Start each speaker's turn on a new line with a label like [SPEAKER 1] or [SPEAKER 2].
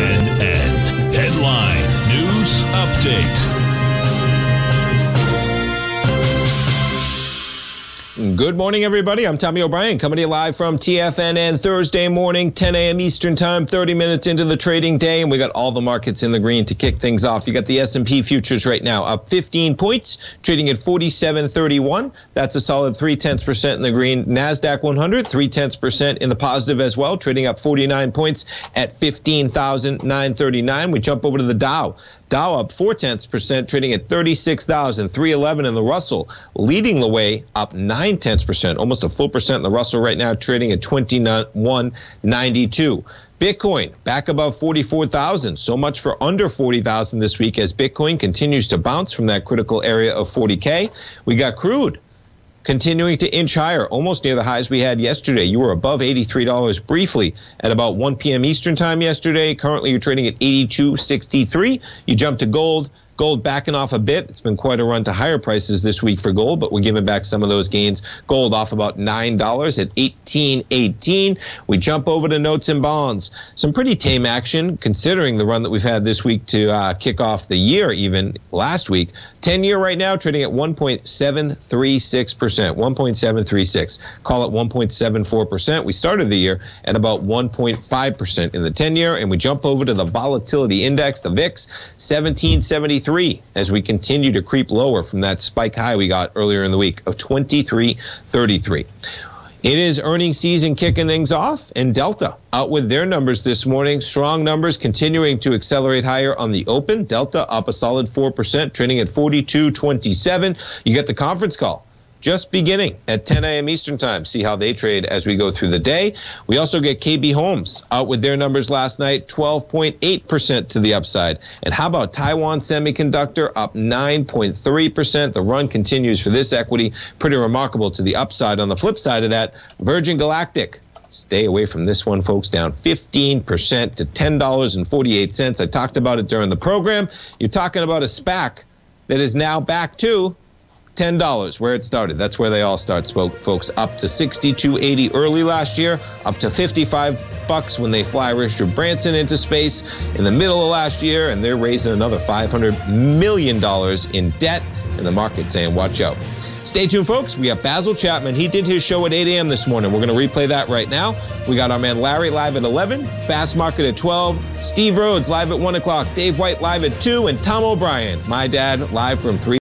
[SPEAKER 1] TFNN Headline News Update.
[SPEAKER 2] Good morning, everybody. I'm Tommy O'Brien, coming to you live from TFNN Thursday morning, 10 a.m. Eastern Time, 30 minutes into the trading day, and we got all the markets in the green to kick things off. You got the S&P futures right now up 15 points, trading at 47.31. That's a solid three tenths percent in the green. Nasdaq 100, three tenths percent in the positive as well, trading up 49 points at 15,939. We jump over to the Dow. Dow up four tenths percent, trading at 36,311 in the Russell, leading the way up nine tenths percent, almost a full percent in the Russell right now, trading at 2192. Bitcoin back above 44,000. So much for under 40,000 this week as Bitcoin continues to bounce from that critical area of 40K. We got crude continuing to inch higher, almost near the highs we had yesterday. You were above $83 briefly at about 1 p.m. Eastern time yesterday. Currently, you're trading at 82.63. You jumped to gold Gold backing off a bit. It's been quite a run to higher prices this week for gold, but we're giving back some of those gains. Gold off about $9 at 18.18. We jump over to notes and bonds. Some pretty tame action considering the run that we've had this week to uh, kick off the year, even last week. 10 year right now trading at 1.736%. 1.736. Call it 1.74%. We started the year at about 1.5% in the 10 year, and we jump over to the volatility index, the VIX, 1773 as we continue to creep lower from that spike high we got earlier in the week of 23.33. It is earnings season kicking things off, and Delta out with their numbers this morning. Strong numbers continuing to accelerate higher on the open. Delta up a solid 4%, trading at 42.27. You get the conference call just beginning at 10 a.m. Eastern Time. See how they trade as we go through the day. We also get KB Homes out with their numbers last night, 12.8% to the upside. And how about Taiwan Semiconductor up 9.3%? The run continues for this equity. Pretty remarkable to the upside. On the flip side of that, Virgin Galactic Stay away from this one, folks. Down 15% to $10.48. I talked about it during the program. You're talking about a SPAC that is now back to $10 where it started. That's where they all start, spoke folks. Up to 62.80 early last year, up to 55 bucks when they fly Richard Branson into space in the middle of last year, and they're raising another 500 million dollars in debt. And the market saying, "Watch out." Stay tuned, folks. We have Basil Chapman. He did his show at 8 a.m. this morning. We're going to replay that right now. We got our man Larry live at 11, Fast Market at 12, Steve Rhodes live at 1 o'clock, Dave White live at 2, and Tom O'Brien, my dad, live from 3.